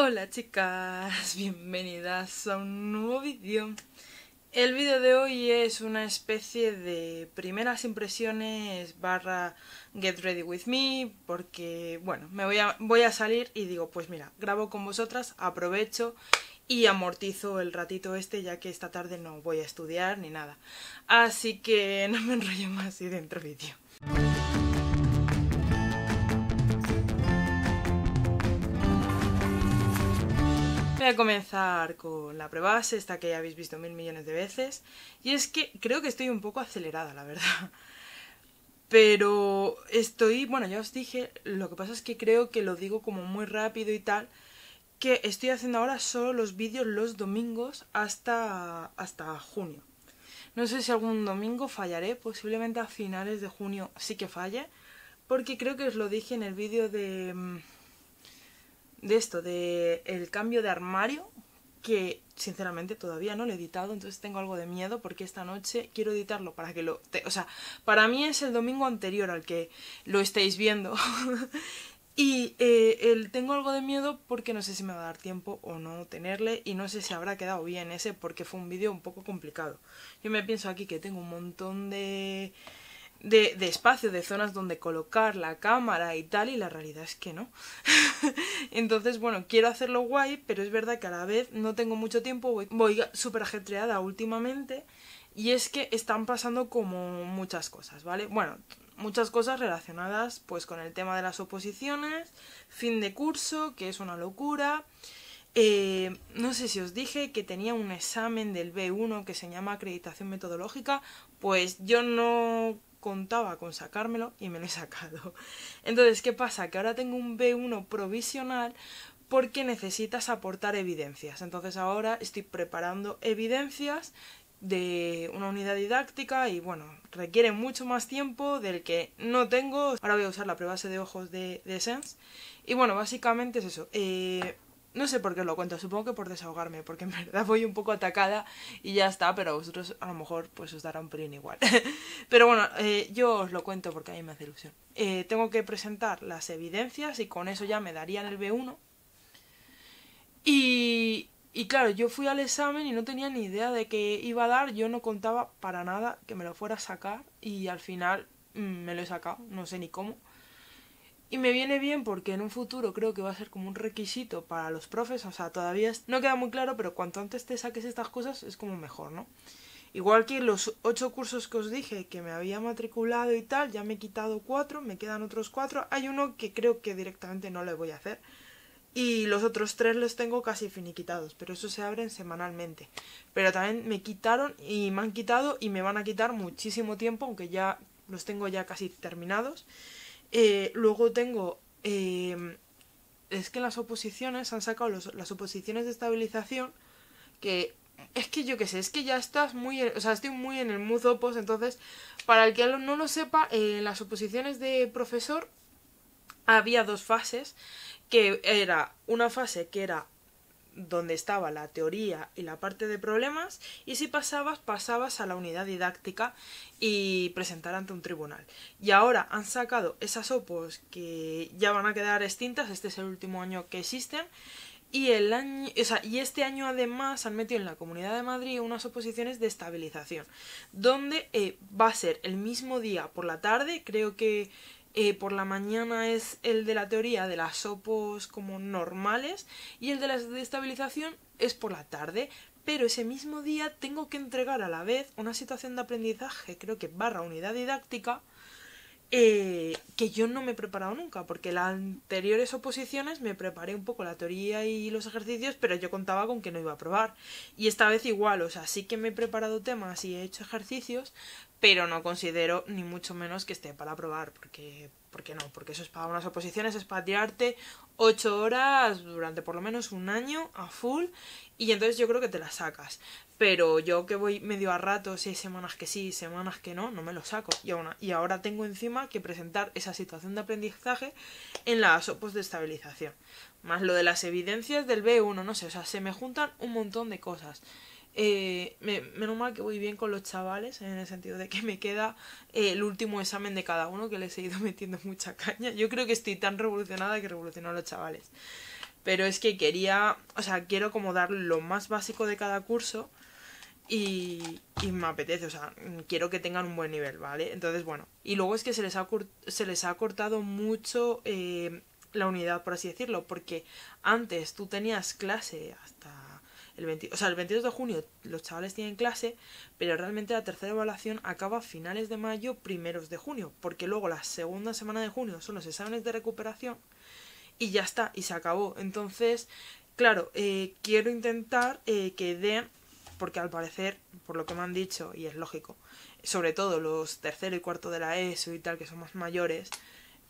Hola chicas, bienvenidas a un nuevo vídeo. El vídeo de hoy es una especie de primeras impresiones barra get ready with me porque, bueno, me voy a, voy a salir y digo, pues mira, grabo con vosotras, aprovecho y amortizo el ratito este ya que esta tarde no voy a estudiar ni nada. Así que no me enrollo más y dentro vídeo. Voy a comenzar con la prueba base, esta que ya habéis visto mil millones de veces. Y es que creo que estoy un poco acelerada, la verdad. Pero estoy, bueno, ya os dije, lo que pasa es que creo que lo digo como muy rápido y tal, que estoy haciendo ahora solo los vídeos los domingos hasta, hasta junio. No sé si algún domingo fallaré, posiblemente a finales de junio sí que falle, porque creo que os lo dije en el vídeo de mm, de esto, de el cambio de armario, que sinceramente todavía no lo he editado, entonces tengo algo de miedo porque esta noche quiero editarlo para que lo... o sea, para mí es el domingo anterior al que lo estáis viendo. y eh, el, tengo algo de miedo porque no sé si me va a dar tiempo o no tenerle y no sé si habrá quedado bien ese porque fue un vídeo un poco complicado. Yo me pienso aquí que tengo un montón de de, de, espacio, de zonas donde colocar la cámara y tal, y la realidad es que no. Entonces, bueno, quiero hacerlo guay, pero es verdad que a la vez no tengo mucho tiempo, voy, voy súper ajetreada últimamente, y es que están pasando como muchas cosas, ¿vale? Bueno, muchas cosas relacionadas pues con el tema de las oposiciones, fin de curso, que es una locura. Eh, no sé si os dije que tenía un examen del B1 que se llama acreditación metodológica, pues yo no contaba con sacármelo y me lo he sacado. Entonces, ¿qué pasa? Que ahora tengo un B1 provisional porque necesitas aportar evidencias. Entonces ahora estoy preparando evidencias de una unidad didáctica y bueno, requiere mucho más tiempo del que no tengo. Ahora voy a usar la prueba de ojos de, de Sense. Y bueno, básicamente es eso. Eh, no sé por qué lo cuento, supongo que por desahogarme, porque en verdad voy un poco atacada y ya está, pero a vosotros a lo mejor pues os dará un pelín igual. pero bueno, eh, yo os lo cuento porque a mí me hace ilusión. Eh, tengo que presentar las evidencias y con eso ya me darían el B1. Y, y claro, yo fui al examen y no tenía ni idea de que iba a dar, yo no contaba para nada que me lo fuera a sacar y al final mm, me lo he sacado, no sé ni cómo. Y me viene bien porque en un futuro creo que va a ser como un requisito para los profes, o sea, todavía no queda muy claro, pero cuanto antes te saques estas cosas es como mejor, ¿no? Igual que los ocho cursos que os dije que me había matriculado y tal, ya me he quitado cuatro, me quedan otros cuatro. Hay uno que creo que directamente no le voy a hacer. Y los otros tres los tengo casi finiquitados, pero eso se abren semanalmente. Pero también me quitaron y me han quitado y me van a quitar muchísimo tiempo, aunque ya los tengo ya casi terminados. Eh, luego tengo... Eh, es que las oposiciones han sacado las oposiciones de estabilización que es que yo qué sé, es que ya estás muy, o sea, estoy muy en el mood opos, entonces, para el que no lo sepa, en las oposiciones de profesor había dos fases, que era una fase que era donde estaba la teoría y la parte de problemas y si pasabas pasabas a la unidad didáctica y presentar ante un tribunal. Y ahora han sacado esas opos que ya van a quedar extintas, este es el último año que existen y el año, o sea, y este año además han metido en la Comunidad de Madrid unas oposiciones de estabilización, donde eh, va a ser el mismo día por la tarde, creo que eh, por la mañana es el de la teoría de las opos como normales y el de la estabilización es por la tarde. Pero ese mismo día tengo que entregar a la vez una situación de aprendizaje, creo que barra unidad didáctica, eh, que yo no me he preparado nunca, porque las anteriores oposiciones me preparé un poco la teoría y los ejercicios, pero yo contaba con que no iba a probar. Y esta vez igual, o sea, sí que me he preparado temas y he hecho ejercicios, pero no considero ni mucho menos que esté para probar, porque, porque no, porque eso es para unas oposiciones, es para tirarte ocho horas durante por lo menos un año a full y entonces yo creo que te las sacas. Pero yo que voy medio a ratos y hay semanas que sí, semanas que no, no me lo saco. Y, ahora tengo encima que presentar esa situación de aprendizaje en las opos de estabilización. Más lo de las evidencias del B1, no sé, o sea, se me juntan un montón de cosas. Eh, me, menos mal que voy bien con los chavales, en el sentido de que me queda eh, el último examen de cada uno, que les he ido metiendo mucha caña. Yo creo que estoy tan revolucionada que revolucionó a los chavales. pero es que quería, o sea, quiero como dar lo más básico de cada curso y, me apetece, o sea, quiero que tengan un buen nivel, ¿vale? Entonces, bueno, y luego es que se les ha, se les ha cortado mucho eh, la unidad, por así decirlo, porque antes tú tenías clase hasta el 20, o sea, el 22 de junio los chavales tienen clase, pero realmente la tercera evaluación acaba a finales de mayo, primeros de junio, porque luego la segunda semana de junio son los exámenes de recuperación y ya está, y se acabó. Entonces, claro, eh, quiero intentar eh, que den porque al parecer, por lo que me han dicho, y es lógico, sobre todo los tercero y cuarto de la ESO y tal, que son más mayores,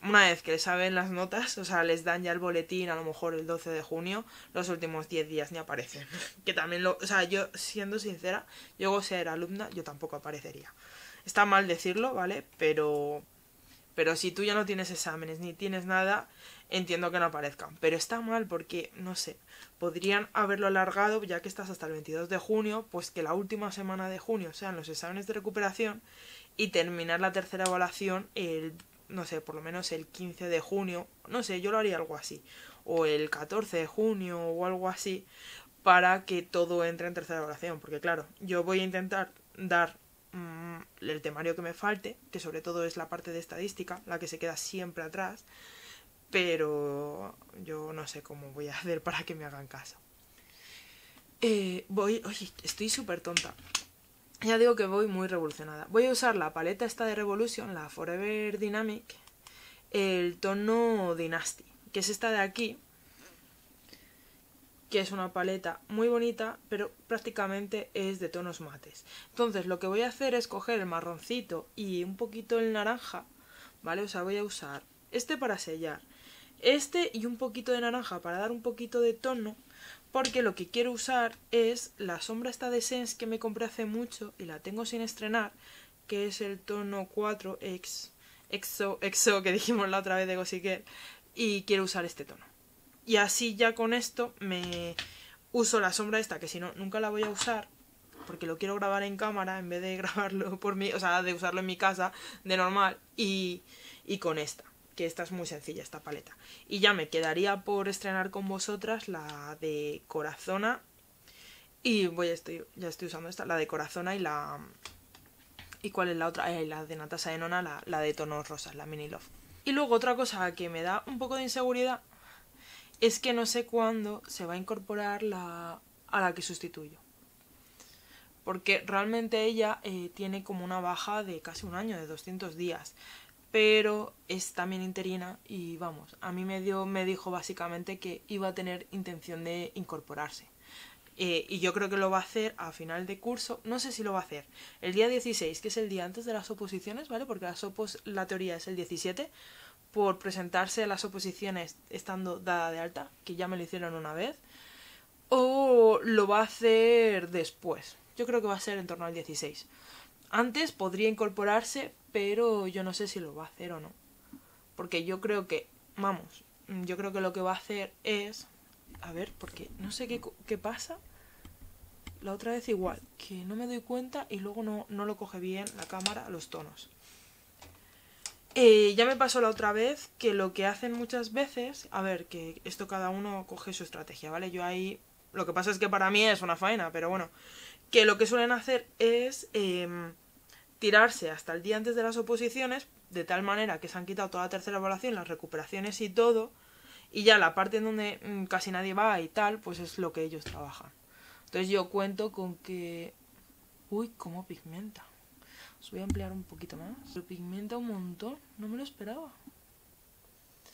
una vez que les saben las notas, o sea, les dan ya el boletín a lo mejor el 12 de junio, los últimos 10 días ni aparecen. que también lo, o sea, yo siendo sincera, yo si era alumna, yo tampoco aparecería. Está mal decirlo, ¿vale? Pero pero si tú ya no tienes exámenes ni tienes nada, entiendo que no aparezcan. Pero está mal porque, no sé, podrían haberlo alargado, ya que estás hasta el 22 de junio, pues que la última semana de junio sean los exámenes de recuperación y terminar la tercera evaluación el, no sé, por lo menos el 15 de junio, no sé, yo lo haría algo así, o el 14 de junio o algo así, para que todo entre en tercera evaluación, porque claro, yo voy a intentar dar Mm, el temario que me falte, que sobre todo es la parte de estadística, la que se queda siempre atrás, pero yo no sé cómo voy a hacer para que me hagan caso. Eh, voy, oye, estoy súper tonta. Ya digo que voy muy revolucionada. Voy a usar la paleta esta de Revolution, la Forever Dynamic, el tono Dynasty, que es esta de aquí, que es una paleta muy bonita, pero prácticamente es de tonos mates. Entonces lo que voy a hacer es coger el marroncito y un poquito el naranja, ¿vale? O sea, voy a usar este para sellar, este y un poquito de naranja para dar un poquito de tono, porque lo que quiero usar es la sombra esta de Sense que me compré hace mucho y la tengo sin estrenar, que es el tono 4 X, EXO, EXO que dijimos la otra vez de Gossiker, y quiero usar este tono. Y así ya con esto me uso la sombra esta, que si no, nunca la voy a usar, porque lo quiero grabar en cámara en vez de grabarlo por mí, o sea, de usarlo en mi casa de normal, y, y con esta, que esta es muy sencilla, esta paleta. Y ya me quedaría por estrenar con vosotras la de Corazona, y voy a estoy, ya estoy usando esta, la de Corazona y la... ¿Y cuál es la otra? Eh, la de Natasha de Nona, la, la de tonos rosas, la Mini Love. Y luego otra cosa que me da un poco de inseguridad es que no sé cuándo se va a incorporar la, a la que sustituyo. Porque realmente ella eh, tiene como una baja de casi un año, de 200 días. Pero es también interina y vamos, a mí me, dio, me dijo básicamente que iba a tener intención de incorporarse. Eh, y yo creo que lo va a hacer a final de curso. No sé si lo va a hacer el día 16, que es el día antes de las oposiciones, ¿vale? Porque las opos, la teoría es el 17 por presentarse a las oposiciones estando dada de alta, que ya me lo hicieron una vez, o lo va a hacer después. Yo creo que va a ser en torno al 16. Antes podría incorporarse, pero yo no sé si lo va a hacer o no. Porque yo creo que, vamos, yo creo que lo que va a hacer es... A ver, porque no sé qué, qué pasa. La otra vez igual, que no me doy cuenta y luego no, no lo coge bien la cámara los tonos. Eh, ya me pasó la otra vez que lo que hacen muchas veces, a ver, que esto cada uno coge su estrategia, ¿vale? Yo ahí, lo que pasa es que para mí es una faena, pero bueno, que lo que suelen hacer es em, tirarse hasta el día antes de las oposiciones, de tal manera que se han quitado toda la tercera evaluación, las recuperaciones y todo, y ya la parte en donde mm, casi nadie va y tal, pues es lo que ellos trabajan. Entonces yo cuento con que... Uy, cómo pigmenta. Os voy a ampliar un poquito más. Lo pigmenta un montón. No me lo esperaba.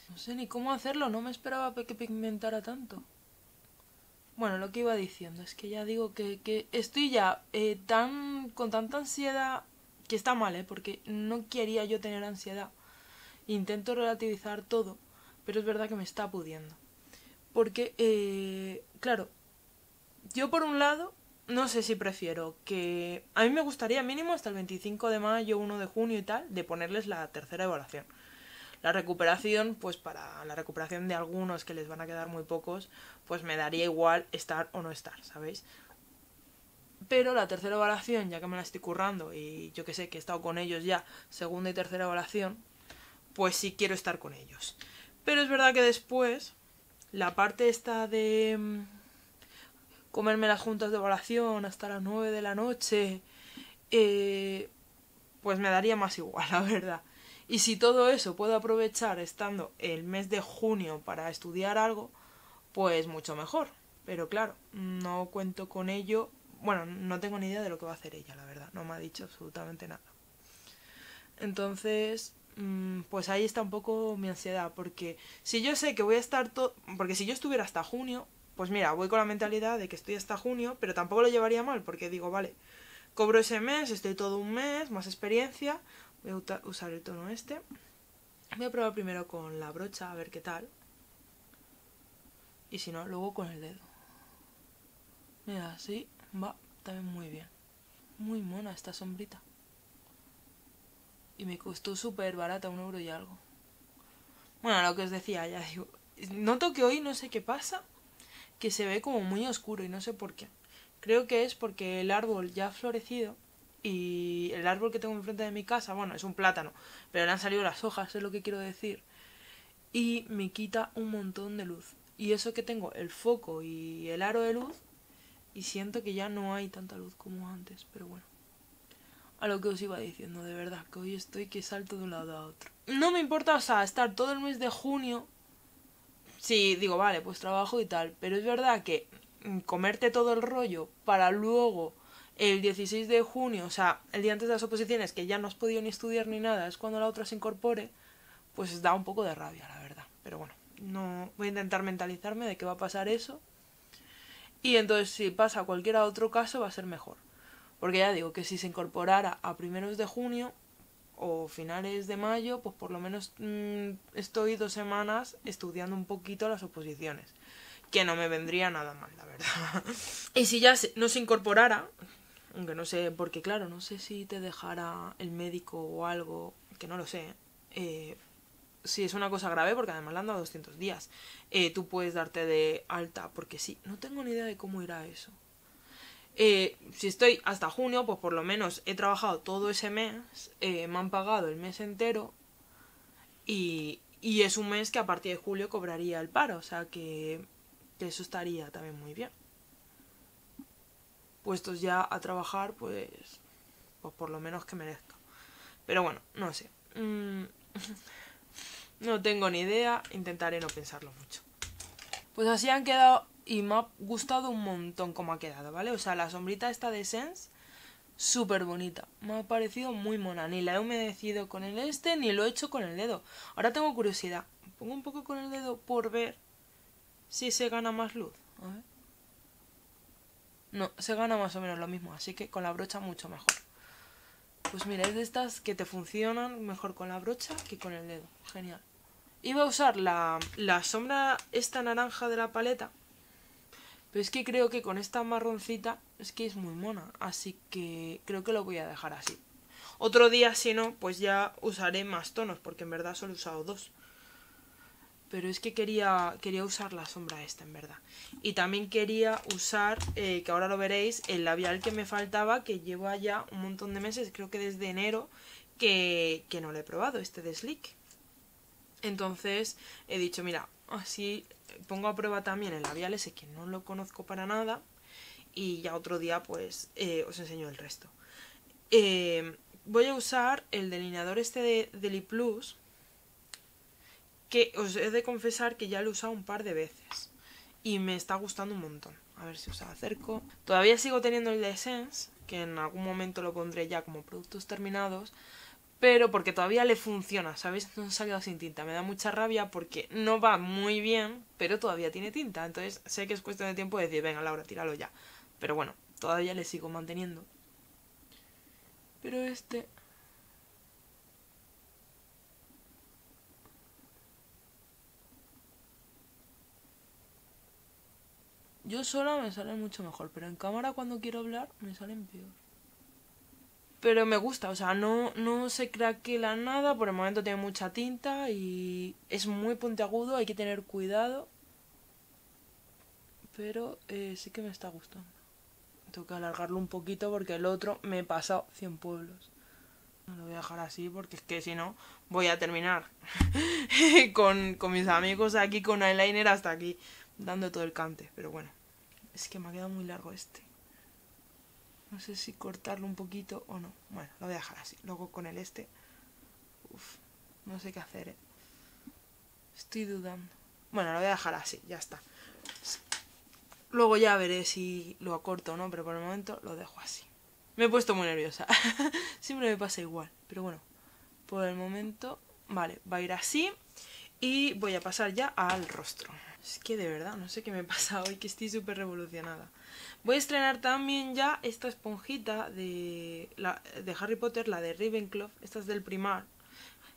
No sé ni cómo hacerlo. No me esperaba que pigmentara tanto. Bueno, lo que iba diciendo es que ya digo que, estoy ya eh, tan con tanta ansiedad que está mal, ¿eh? Porque no quería yo tener ansiedad. Intento relativizar todo, pero es verdad que me está pudiendo. Porque, eh, claro, yo por un lado no sé si prefiero que... A mí me gustaría mínimo hasta el 25 de mayo, 1 de junio y tal, de ponerles la tercera evaluación. La recuperación, pues para la recuperación de algunos que les van a quedar muy pocos, pues me daría igual estar o no estar, ¿sabéis? Pero la tercera evaluación, ya que me la estoy currando y yo que sé que he estado con ellos ya, segunda y tercera evaluación, pues sí quiero estar con ellos. Pero es verdad que después la parte esta de mm, comerme las juntas de oración hasta las 9 de la noche, eh, pues me daría más igual, la verdad. Y si todo eso puedo aprovechar estando el mes de junio para estudiar algo, pues mucho mejor. Pero claro, no cuento con ello. Bueno, no tengo ni idea de lo que va a hacer ella, la verdad. No me ha dicho absolutamente nada. Entonces, mm, pues ahí está un poco mi ansiedad. Porque si yo sé que voy a estar todo... Porque si yo estuviera hasta junio, pues mira, voy con la mentalidad de que estoy hasta junio, pero tampoco lo llevaría mal, porque digo, vale, cobro ese mes, estoy todo un mes, más experiencia, voy a usar el tono este. Voy a probar primero con la brocha, a ver qué tal. Y si no, luego con el dedo. Mira, así va también muy bien. Muy mona esta sombrita. Y me costó súper barata, un euro y algo. Bueno, lo que os decía, ya digo. Noto que hoy no sé qué pasa, que se ve como muy oscuro y no sé por qué. Creo que es porque el árbol ya ha florecido y el árbol que tengo enfrente de mi casa, bueno, es un plátano, pero le han salido las hojas, es lo que quiero decir. Y me quita un montón de luz. Y eso que tengo el foco y el aro de luz, y siento que ya no hay tanta luz como antes, pero bueno. A lo que os iba diciendo, de verdad, que hoy estoy que salto de un lado a otro. No me importa, o sea, estar todo el mes de junio Sí, digo, vale, pues trabajo y tal, pero es verdad que mm, comerte todo el rollo para luego el 16 de junio, o sea, el día antes de las oposiciones, que ya no has podido ni estudiar ni nada, es cuando la otra se incorpore, pues da un poco de rabia, la verdad. Pero bueno, no voy a intentar mentalizarme de que va a pasar eso. Y entonces si pasa cualquier otro caso va a ser mejor. Porque ya digo que si se incorporara a primeros de junio, o finales de mayo, pues por lo menos mm, estoy dos semanas estudiando un poquito las oposiciones. Que no me vendría nada mal, la verdad. y si ya no se incorporara, aunque no sé, porque claro, no sé si te dejara el médico o algo, que no lo sé, eh, si es una cosa grave, porque además le han dado 200 días, eh, tú puedes darte de alta, porque sí, no tengo ni idea de cómo irá eso. Eh, si estoy hasta junio, pues por lo menos he trabajado todo ese mes, eh, me han pagado el mes entero y, y, es un mes que a partir de julio cobraría el paro, o sea que, que eso estaría también muy bien. Puestos ya a trabajar, pues, pues por lo menos que merezca. Pero bueno, no sé. Mm, no tengo ni idea, intentaré no pensarlo mucho. Pues así han quedado y me ha gustado un montón como ha quedado, ¿vale? O sea, la sombrita esta de Sense, súper bonita. Me ha parecido muy mona. Ni la he humedecido con el este, ni lo he hecho con el dedo. Ahora tengo curiosidad. Pongo un poco con el dedo por ver si se gana más luz. A ver. No, se gana más o menos lo mismo, así que con la brocha mucho mejor. Pues mira, es de estas que te funcionan mejor con la brocha que con el dedo. Genial. Iba a usar la, la sombra esta naranja de la paleta, pero es que creo que con esta marroncita es que es muy mona. Así que creo que lo voy a dejar así. Otro día, si no, pues ya usaré más tonos, porque en verdad solo he usado dos. Pero es que quería, quería usar la sombra esta, en verdad. Y también quería usar, eh, que ahora lo veréis, el labial que me faltaba, que llevo ya un montón de meses, creo que desde enero, que, que no lo he probado, este de Slick. Entonces he dicho, mira, así pongo a prueba también el labial ese que no lo conozco para nada y ya otro día pues eh, os enseño el resto. Eh, voy a usar el delineador este de Deli Plus que os he de confesar que ya lo he usado un par de veces y me está gustando un montón. A ver si os acerco. Todavía sigo teniendo el de Essence, que en algún momento lo pondré ya como productos terminados, pero porque todavía le funciona, ¿sabéis? No se ha quedado sin tinta. Me da mucha rabia porque no va muy bien, pero todavía tiene tinta. Entonces sé que es cuestión de tiempo de decir, venga Laura, tíralo ya. Pero bueno, todavía le sigo manteniendo. Pero este... Yo sola me sale mucho mejor, pero en cámara cuando quiero hablar me salen peor. Pero me gusta, o sea, no, no se craquela nada, por el momento tiene mucha tinta y es muy puntiagudo, hay que tener cuidado. Pero eh, sí que me está gustando. Tengo que alargarlo un poquito porque el otro me he pasado 100 pueblos. Lo voy a dejar así porque es que si no voy a terminar con, con mis amigos aquí con eyeliner hasta aquí, dando todo el cante. Pero bueno, es que me ha quedado muy largo este. No sé si cortarlo un poquito o no. Bueno, lo voy a dejar así. Luego con el este. Uf, no sé qué hacer, ¿eh? Estoy dudando. Bueno, lo voy a dejar así, ya está. Luego ya veré si lo acorto o no, pero por el momento lo dejo así. Me he puesto muy nerviosa. Siempre me pasa igual. Pero bueno, por el momento, vale, va a ir así. Y voy a pasar ya al rostro. Es que de verdad, no sé qué me pasa hoy, que estoy súper revolucionada. Voy a estrenar también ya esta esponjita de, la, de Harry Potter, la de Ravenclaw. Esta es del Primar,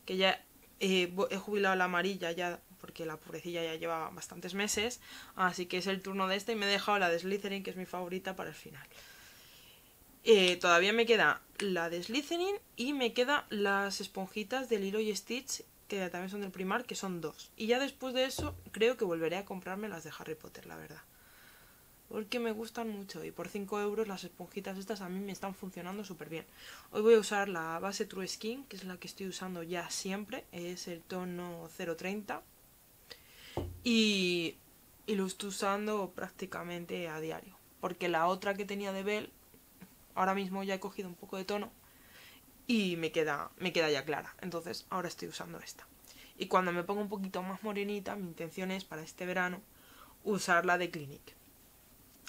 que ya he jubilado la amarilla ya porque la pobrecilla ya lleva bastantes meses. Así que es el turno de esta y me he dejado la de Slytherin, que es mi favorita, para el final. Eh, todavía me queda la de Slytherin y me quedan las esponjitas de Lilo y Stitch, que también son del Primar, que son dos. Y ya después de eso creo que volveré a comprarme las de Harry Potter, la verdad. Porque me gustan mucho y por 5 euros las esponjitas estas a mí me están funcionando súper bien. Hoy voy a usar la base True Skin, que es la que estoy usando ya siempre. Es el tono 030. Y, y lo estoy usando prácticamente a diario. Porque la otra que tenía de Bell ahora mismo ya he cogido un poco de tono y me queda, me queda ya clara. Entonces ahora estoy usando esta. Y cuando me pongo un poquito más morenita, mi intención es para este verano usar la de Clinique.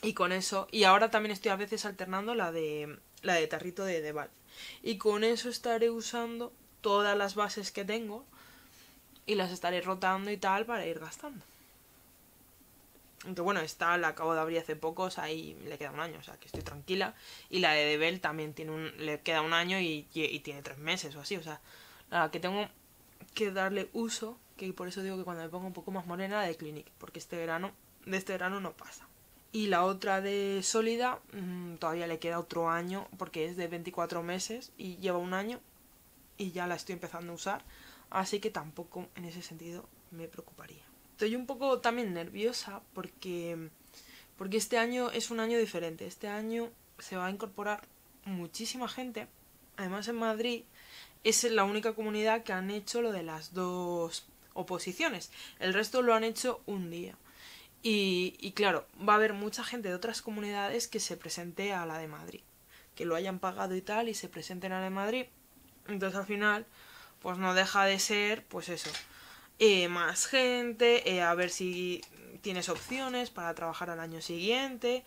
Y con eso, y ahora también estoy a veces alternando la de la de tarrito de Deval. Y con eso estaré usando todas las bases que tengo y las estaré rotando y tal para ir gastando. Aunque bueno, esta la acabo de abrir hace poco, ahí le queda un año, o sea, que estoy tranquila. Y la de Debel también tiene un, le queda un año y, tiene tres meses o así, o sea, la que tengo que darle uso, que por eso digo que cuando me pongo un poco más morena, la de Clinique, porque este verano, de este verano no pasa. Y la otra de sólida, mm, todavía le queda otro año, porque es de 24 meses y lleva un año y ya la estoy empezando a usar, así que tampoco en ese sentido me preocuparía. Estoy un poco también nerviosa porque, porque este año es un año diferente. Este año se va a incorporar muchísima gente. Además en Madrid es la única comunidad que han hecho lo de las dos oposiciones. El resto lo han hecho un día. Y, y, claro, va a haber mucha gente de otras comunidades que se presente a la de Madrid. Que lo hayan pagado y tal y se presenten a la de Madrid. Entonces al final, pues no deja de ser, pues eso, eh, más gente, eh, a ver si tienes opciones para trabajar al año siguiente,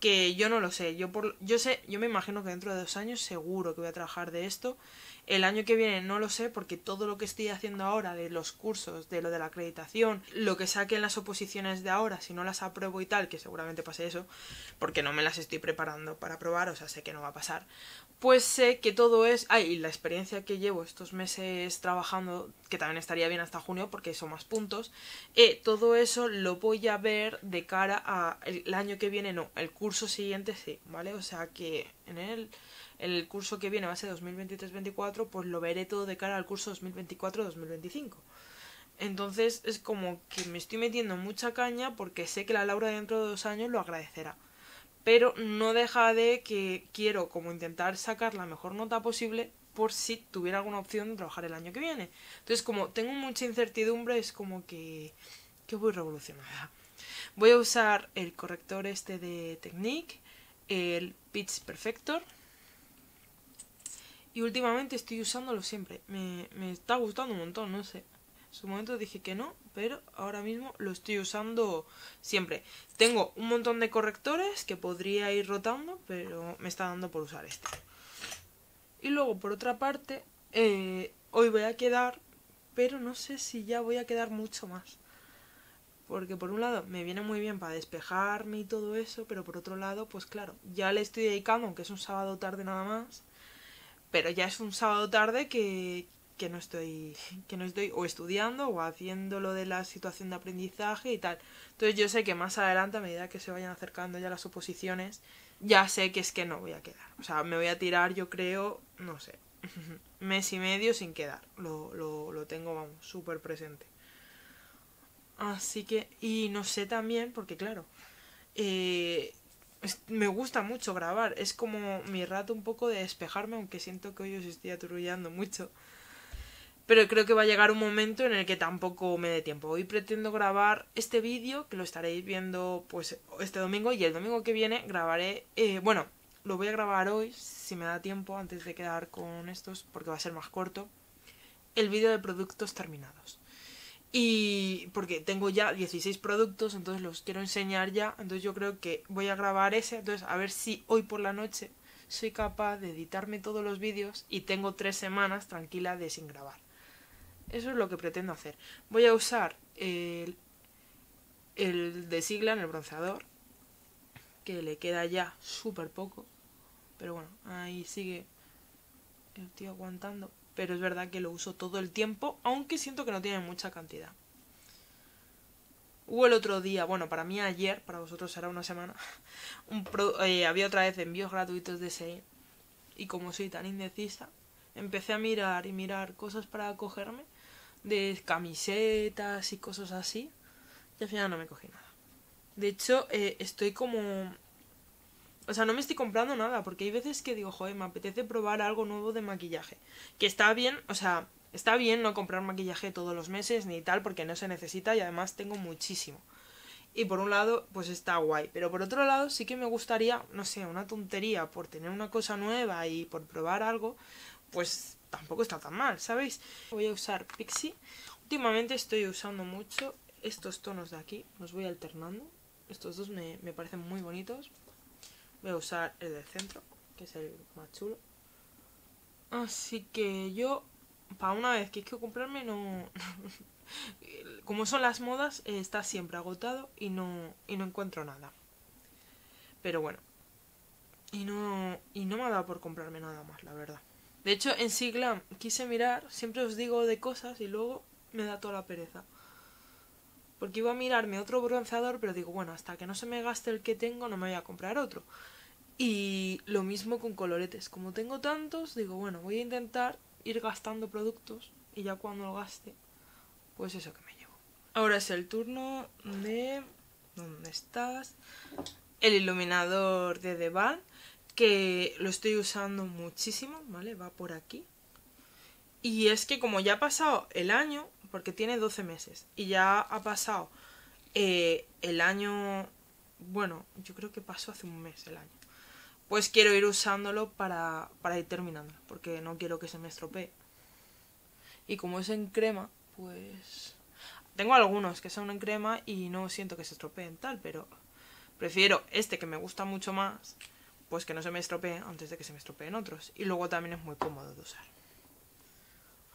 que yo no lo sé, yo por yo sé, yo me imagino que dentro de dos años seguro que voy a trabajar de esto. El año que viene no lo sé porque todo lo que estoy haciendo ahora de los cursos, de lo de la acreditación, lo que saquen las oposiciones de ahora, si no las apruebo y tal, que seguramente pase eso, porque no me las estoy preparando para aprobar, o sea, sé que no va a pasar, pues sé que todo es... Ay, y la experiencia que llevo estos meses trabajando, que también estaría bien hasta junio porque son más puntos, eh, todo eso lo voy a ver de cara al año que viene, no, el curso siguiente sí, ¿vale? O sea que en el, el curso que viene va a ser 2023-24, pues lo veré todo de cara al curso 2024-2025. Entonces es como que me estoy metiendo mucha caña porque sé que la Laura dentro de dos años lo agradecerá pero no deja de que quiero como intentar sacar la mejor nota posible por si tuviera alguna opción de trabajar el año que viene. Entonces, como tengo mucha incertidumbre, es como que, que voy revolucionada. Voy a usar el corrector este de Technique, el Pitch Perfector. Y últimamente estoy usándolo siempre. Me, me está gustando un montón, no sé. En su momento dije que no, pero ahora mismo lo estoy usando siempre. Tengo un montón de correctores que podría ir rotando, pero me está dando por usar este. Y luego, por otra parte, eh, hoy voy a quedar, pero no sé si ya voy a quedar mucho más. Porque por un lado me viene muy bien para despejarme y todo eso, pero por otro lado, pues claro, ya le estoy dedicando, aunque es un sábado tarde nada más, pero ya es un sábado tarde que, que no estoy que no estoy o estudiando o haciendo lo de la situación de aprendizaje y tal. Entonces yo sé que más adelante a medida que se vayan acercando ya las oposiciones, ya sé que es que no voy a quedar. O sea, me voy a tirar, yo creo, no sé, mes y medio sin quedar. Lo, lo, lo tengo, vamos, súper presente. Así que, y no sé también, porque claro, eh, me gusta mucho grabar. Es como mi rato un poco de despejarme, aunque siento que hoy os estoy aturullando mucho. Pero creo que va a llegar un momento en el que tampoco me dé tiempo. Hoy pretendo grabar este vídeo, que lo estaréis viendo pues este domingo, y el domingo que viene grabaré, eh, bueno, lo voy a grabar hoy, si me da tiempo, antes de quedar con estos, porque va a ser más corto, el vídeo de productos terminados. Y porque tengo ya 16 productos, entonces los quiero enseñar ya. Entonces yo creo que voy a grabar ese. Entonces a ver si hoy por la noche soy capaz de editarme todos los vídeos y tengo tres semanas tranquila de sin grabar. Eso es lo que pretendo hacer. Voy a usar el, el de sigla en el bronceador, que le queda ya súper poco. Pero bueno, ahí sigue el tío aguantando pero es verdad que lo uso todo el tiempo, aunque siento que no tiene mucha cantidad. Hubo el otro día, bueno, para mí ayer, para vosotros será una semana, eh, había otra vez envíos gratuitos de ese y como soy tan indecisa, empecé a mirar y mirar cosas para cogerme, de camisetas y cosas así, y al final no me cogí nada. De hecho, eh, estoy como o sea, no me estoy comprando nada, porque hay veces que digo, joder, me apetece probar algo nuevo de maquillaje. Que está bien, o sea, está bien no comprar maquillaje todos los meses ni tal, porque no se necesita y además tengo muchísimo. Y por un lado, pues está guay. Pero por otro lado, sí que me gustaría, no sé, una tontería por tener una cosa nueva y por probar algo, pues tampoco está tan mal, ¿sabéis? Voy a usar Pixie. Últimamente estoy usando mucho estos tonos de aquí, los voy alternando. Estos dos me, me parecen muy bonitos. Voy a usar el del centro, que es el más chulo. Así que yo, para una vez que quiero comprarme, no... Como son las modas, está siempre agotado y no, y no encuentro nada. Pero bueno. Y no, y no me ha dado por comprarme nada más, la verdad. De hecho, en Siglam quise mirar, siempre os digo de cosas y luego me da toda la pereza. Porque iba a mirarme otro bronceador, pero digo, bueno, hasta que no se me gaste el que tengo, no me voy a comprar otro. Y lo mismo con coloretes. Como tengo tantos, digo, bueno, voy a intentar ir gastando productos y ya cuando lo gaste, pues eso que me llevo. Ahora es el turno de... ¿Dónde estás? El iluminador de Deval, que lo estoy usando muchísimo, ¿vale? Va por aquí. Y es que como ya ha pasado el año, porque tiene 12 meses, y ya ha pasado eh, el año... Bueno, yo creo que pasó hace un mes el año pues quiero ir usándolo para, para ir terminando, porque no quiero que se me estropee. Y como es en crema, pues... Tengo algunos que son en crema y no siento que se estropeen tal, pero prefiero este que me gusta mucho más, pues que no se me estropee antes de que se me estropeen otros. Y luego también es muy cómodo de usar.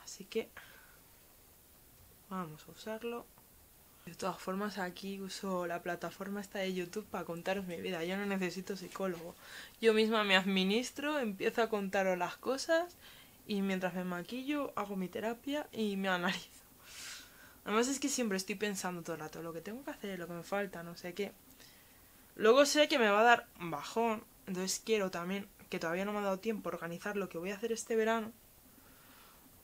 Así que vamos a usarlo. De todas formas, aquí uso la plataforma esta de YouTube para contaros mi vida. Yo no necesito psicólogo. Yo misma me administro, empiezo a contaros las cosas y mientras me maquillo hago mi terapia y me analizo. Además es que siempre estoy pensando todo el rato lo que tengo que hacer, lo que me falta, no sé qué. Luego sé que me va a dar bajón, entonces quiero también, que todavía no me ha dado tiempo, organizar lo que voy a hacer este verano,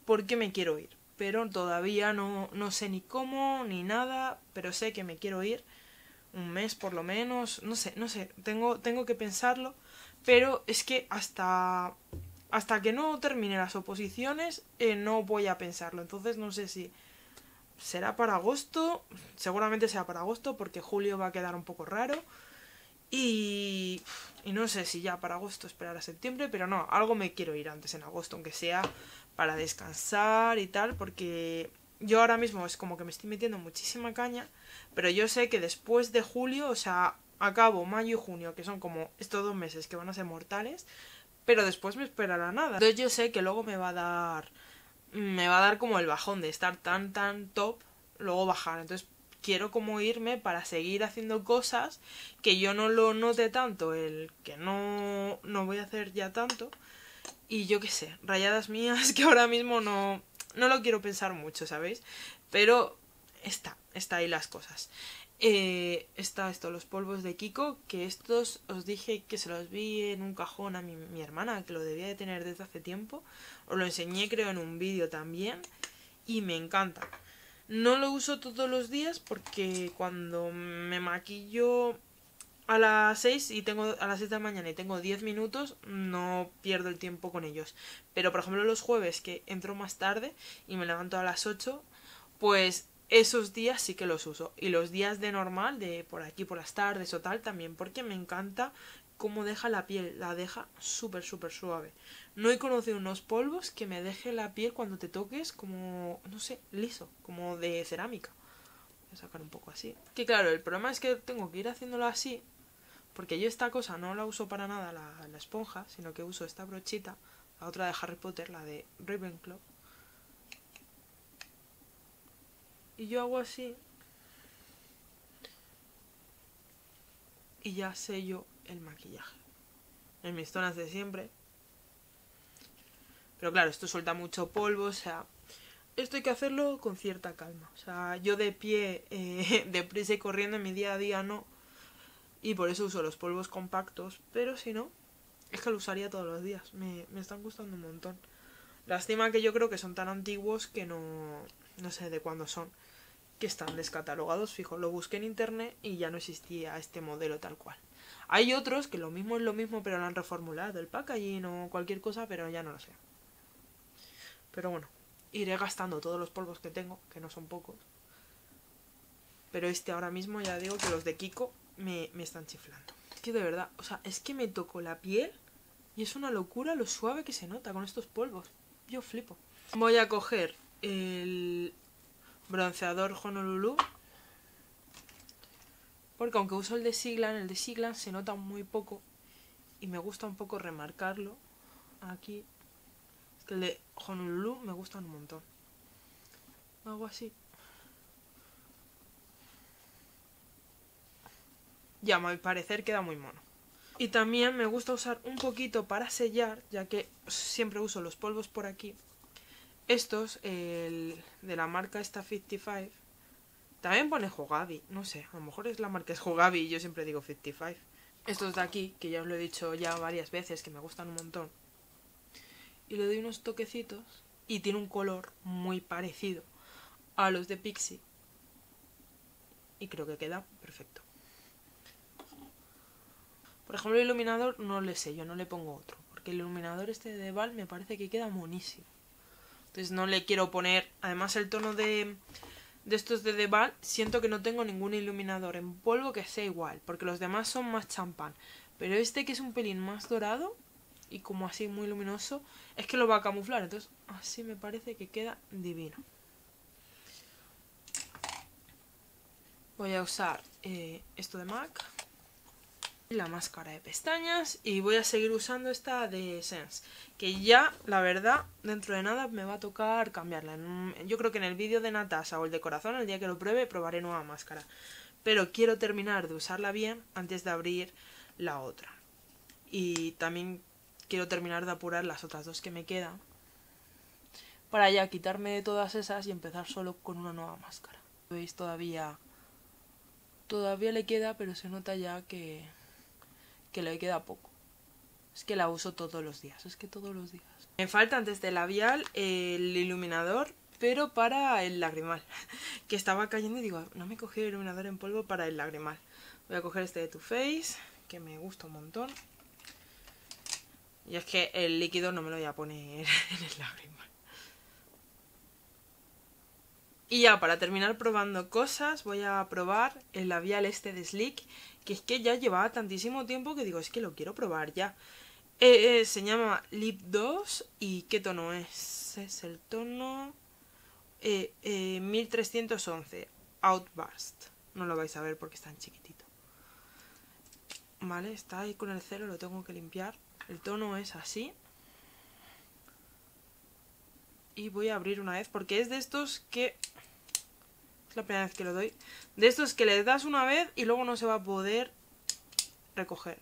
porque me quiero ir pero todavía no, no sé ni cómo ni nada, pero sé que me quiero ir un mes por lo menos, no sé, no sé, tengo, tengo que pensarlo, pero es que hasta, hasta que no termine las oposiciones eh, no voy a pensarlo, entonces no sé si será para agosto, seguramente sea para agosto porque julio va a quedar un poco raro y, y no sé si ya para agosto esperar a septiembre, pero no, algo me quiero ir antes en agosto, aunque sea para descansar y tal, porque yo ahora mismo es como que me estoy metiendo muchísima caña, pero yo sé que después de julio, o sea, acabo mayo y junio, que son como estos dos meses que van a ser mortales, pero después me esperará nada. Entonces yo sé que luego me va a dar me va a dar como el bajón de estar tan tan top, luego bajar. Entonces quiero como irme para seguir haciendo cosas que yo no lo note tanto, el que no no voy a hacer ya tanto y yo qué sé, rayadas mías que ahora mismo no, no lo quiero pensar mucho, ¿sabéis? Pero está, está ahí las cosas. Eh, está esto, los polvos de Kiko, que estos os dije que se los vi en un cajón a mi, mi hermana, que lo debía de tener desde hace tiempo. Os lo enseñé creo en un vídeo también y me encanta. No lo uso todos los días porque cuando me maquillo a las 6 y tengo a las 6 de la mañana y tengo 10 minutos, no pierdo el tiempo con ellos. Pero por ejemplo los jueves que entro más tarde y me levanto a las 8, pues esos días sí que los uso. Y los días de normal, de por aquí por las tardes o tal, también, porque me encanta cómo deja la piel, la deja súper, súper suave. No he conocido unos polvos que me deje la piel cuando te toques como, no sé, liso, como de cerámica. Voy a sacar un poco así. Que claro, el problema es que tengo que ir haciéndolo así, porque yo esta cosa no la uso para nada, la, la esponja, sino que uso esta brochita, la otra de Harry Potter, la de Ravenclaw Y yo hago así. Y ya sello el maquillaje. En mis zonas de siempre. Pero claro, esto suelta mucho polvo, o sea... Esto hay que hacerlo con cierta calma. O sea, yo de pie, eh, deprisa y corriendo en mi día a día no. Y por eso uso los polvos compactos. Pero si no, es que lo usaría todos los días. Me, me están gustando un montón. Lástima que yo creo que son tan antiguos que no, no sé de cuándo son que están descatalogados, fijo, lo busqué en internet y ya no existía este modelo tal cual. Hay otros que lo mismo es lo mismo pero lo han reformulado, el packaging o cualquier cosa, pero ya no lo sé. Pero bueno, iré gastando todos los polvos que tengo, que no son pocos. Pero este ahora mismo ya digo que los de Kiko me, me están chiflando. Es que de verdad, o sea, es que me tocó la piel y es una locura lo suave que se nota con estos polvos. Yo flipo. Voy a coger el, bronceador Honolulu. Porque aunque uso el de Siglan, el de Siglan se nota muy poco. Y me gusta un poco remarcarlo. Aquí. Es que el de Honolulu me gusta un montón. Hago así. Ya, a mi parecer queda muy mono. Y también me gusta usar un poquito para sellar, ya que siempre uso los polvos por aquí. Estos, el de la marca esta 55, también pone Jogabi, no sé, a lo mejor es la marca es Jogabi y yo siempre digo 55. Estos de aquí, que ya os lo he dicho ya varias veces, que me gustan un montón. Y le doy unos toquecitos y tiene un color muy parecido a los de Pixie. Y creo que queda perfecto. Por ejemplo, el iluminador no le sé, yo no le pongo otro. Porque el iluminador este de Val me parece que queda monísimo. Entonces no le quiero poner... Además el tono de, de estos de Deval siento que no tengo ningún iluminador en polvo que sea igual. Porque los demás son más champán. Pero este que es un pelín más dorado y como así muy luminoso, es que lo va a camuflar. Entonces así me parece que queda divino. Voy a usar eh, esto de MAC la máscara de pestañas y voy a seguir usando esta de Sense que ya la verdad dentro de nada me va a tocar cambiarla. Yo creo que en el vídeo de Natasha o el de corazón el día que lo pruebe probaré nueva máscara. Pero quiero terminar de usarla bien antes de abrir la otra. Y también quiero terminar de apurar las otras dos que me quedan para ya quitarme de todas esas y empezar solo con una nueva máscara. Veis todavía todavía le queda pero se nota ya que que le queda poco. Es que la uso todos los días, es que todos los días. Me falta antes de labial el iluminador, pero para el lagrimal. Que estaba cayendo y digo, no me cogí el iluminador en polvo para el lagrimal. Voy a coger este de Too Faced, que me gusta un montón. Y es que el líquido no me lo voy a poner en el lagrimal. Y ya, para terminar probando cosas, voy a probar el labial este de Slick, que es que ya llevaba tantísimo tiempo que digo, es que lo quiero probar ya. Eh, eh, se llama Lip 2 y ¿qué tono es? Es el tono 1311, eh, Outburst. No lo vais a ver porque está en chiquitito. Vale, está ahí con el celo, lo tengo que limpiar. El tono es así. Y voy a abrir una vez porque es de estos que la primera vez que lo doy. De estos que le das una vez y luego no se va a poder recoger.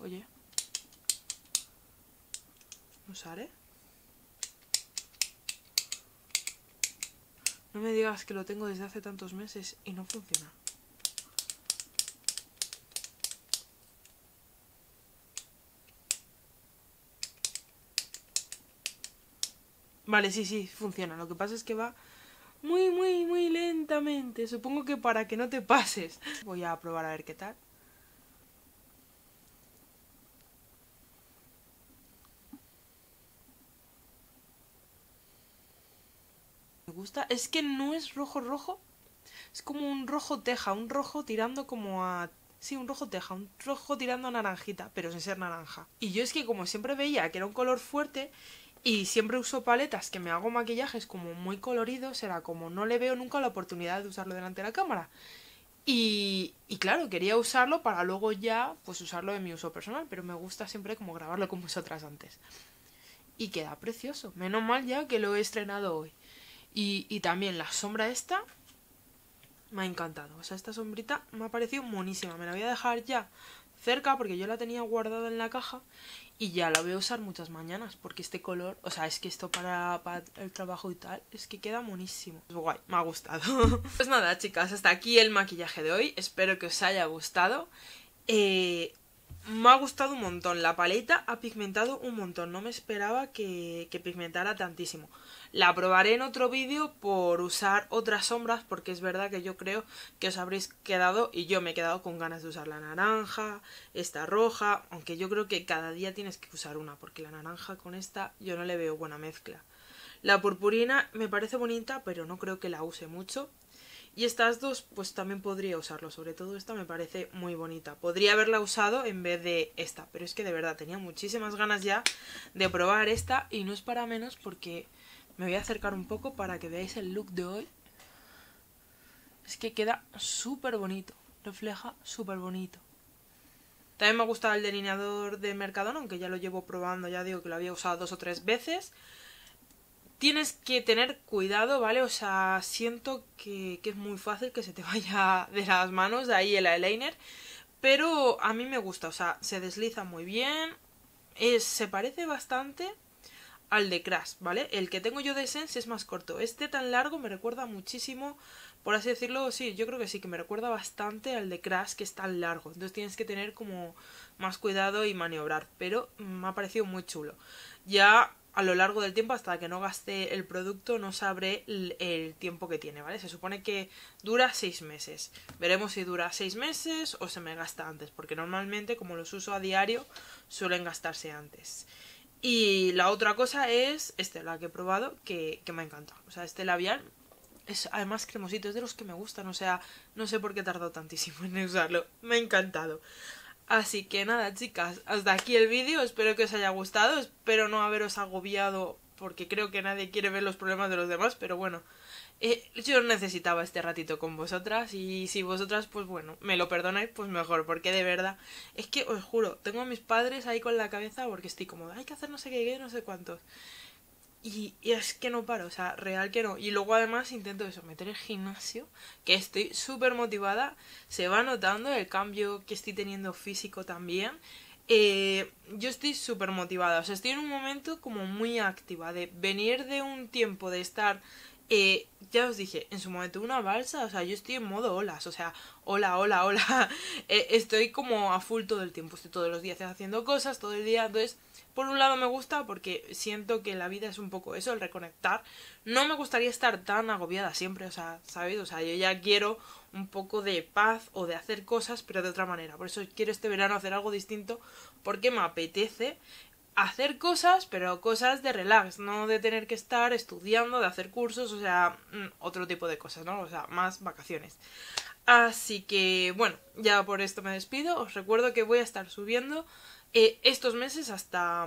Oye. ¿No sale? No me digas que lo tengo desde hace tantos meses y no funciona. Vale, sí, sí, funciona. Lo que pasa es que va muy, muy, muy lentamente. Supongo que para que no te pases. Voy a probar a ver qué tal. Me gusta. Es que no es rojo rojo. Es como un rojo teja, un rojo tirando como a Sí, un rojo teja, un rojo tirando a naranjita, pero sin ser naranja. Y yo es que como siempre veía que era un color fuerte y siempre uso paletas que me hago maquillajes como muy coloridos, era como no le veo nunca la oportunidad de usarlo delante de la cámara. Y, y, claro, quería usarlo para luego ya pues usarlo en mi uso personal, pero me gusta siempre como grabarlo con vosotras antes. Y queda precioso, menos mal ya que lo he estrenado hoy. Y, y también la sombra esta me ha encantado. O sea, esta sombrita me ha parecido monísima. Me la voy a dejar ya cerca porque yo la tenía guardada en la caja y ya la voy a usar muchas mañanas porque este color, o sea, es que esto para, el trabajo y tal, es que queda monísimo. Es guay, me ha gustado. pues nada, chicas, hasta aquí el maquillaje de hoy. Espero que os haya gustado. Eh, me ha gustado un montón. La paleta ha pigmentado un montón. No me esperaba que, que pigmentara tantísimo. La probaré en otro vídeo por usar otras sombras porque es verdad que yo creo que os habréis quedado y yo me he quedado con ganas de usar la naranja, esta roja, aunque yo creo que cada día tienes que usar una porque la naranja con esta yo no le veo buena mezcla. La purpurina me parece bonita pero no creo que la use mucho. Y estas dos, pues también podría usarlo. Sobre todo esta me parece muy bonita. Podría haberla usado en vez de esta. Pero es que de verdad tenía muchísimas ganas ya de probar esta. Y no es para menos porque me voy a acercar un poco para que veáis el look de hoy. Es que queda súper bonito. Refleja súper bonito. También me gusta el delineador de Mercadona, aunque ya lo llevo probando, ya digo que lo había usado dos o tres veces. Tienes que tener cuidado, ¿vale? O sea, siento que, es muy fácil que se te vaya de las manos de ahí el eyeliner. Pero a mí me gusta, o sea, se desliza muy bien. Se parece bastante al de Crash, ¿vale? El que tengo yo de Sense es más corto. Este tan largo me recuerda muchísimo, por así decirlo, sí, yo creo que sí, que me recuerda bastante al de Crash que es tan largo. Entonces tienes que tener como más cuidado y maniobrar. Pero me ha parecido muy chulo. Ya a lo largo del tiempo, hasta que no gaste el producto, no sabré el, tiempo que tiene, ¿vale? Se supone que dura seis meses. Veremos si dura seis meses o se me gasta antes, porque normalmente, como los uso a diario, suelen gastarse antes. Y la otra cosa es este, la que he probado, que, que me encanta. O sea, este labial es además cremosito, es de los que me gustan. O sea, no sé por qué he tardado tantísimo en usarlo. Me ha encantado. Así que nada, chicas, hasta aquí el vídeo. Espero que os haya gustado. Espero no haberos agobiado porque creo que nadie quiere ver los problemas de los demás. Pero bueno, eh, yo necesitaba este ratito con vosotras y si vosotras, pues bueno, me lo perdonáis, pues mejor, porque de verdad, es que os juro, tengo a mis padres ahí con la cabeza porque estoy como, hay que hacer no sé qué, no sé cuántos. Y, es que no paro, o sea, real que no. Y luego además intento eso, meter el gimnasio, que estoy súper motivada, se va notando el cambio que estoy teniendo físico también. Eh, yo estoy súper motivada, o sea, estoy en un momento como muy activa, de venir de un tiempo de estar eh, ya os dije, en su momento una balsa, o sea, yo estoy en modo olas, o sea, hola, hola, hola, eh, estoy como a full todo el tiempo, estoy todos los días haciendo cosas, todo el día, entonces, por un lado me gusta porque siento que la vida es un poco eso, el reconectar, no me gustaría estar tan agobiada siempre, o sea, ¿sabéis? O sea, yo ya quiero un poco de paz o de hacer cosas, pero de otra manera, por eso quiero este verano hacer algo distinto, porque me apetece hacer cosas, pero cosas de relax, no de tener que estar estudiando, de hacer cursos, o sea, mm, otro tipo de cosas, ¿no? O sea, más vacaciones. Así que, bueno, ya por esto me despido. Os recuerdo que voy a estar subiendo eh, estos meses hasta,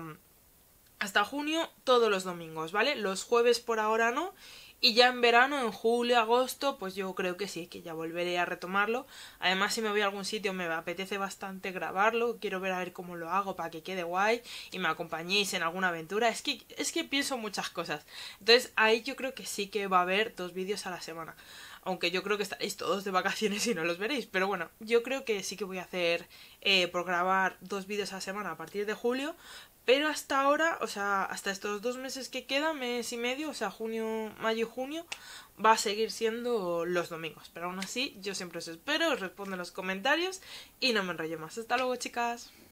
hasta junio todos los domingos, ¿vale? Los jueves por ahora no. Y ya en verano, en julio, agosto, pues yo creo que sí, que ya volveré a retomarlo. Además, si me voy a algún sitio me apetece bastante grabarlo. Quiero ver a ver cómo lo hago para que quede guay y me acompañéis en alguna aventura. Es que, es que pienso muchas cosas. Entonces, ahí yo creo que sí que va a haber dos vídeos a la semana. Aunque yo creo que estaréis todos de vacaciones y no los veréis. Pero bueno, yo creo que sí que voy a hacer eh, por grabar dos vídeos a la semana a partir de julio. Pero hasta ahora, o sea, hasta estos dos meses que quedan, mes y medio, o sea, junio, mayo y junio, va a seguir siendo los domingos. Pero aún así, yo siempre os espero, os respondo en los comentarios y no me enrollo más. Hasta luego, chicas.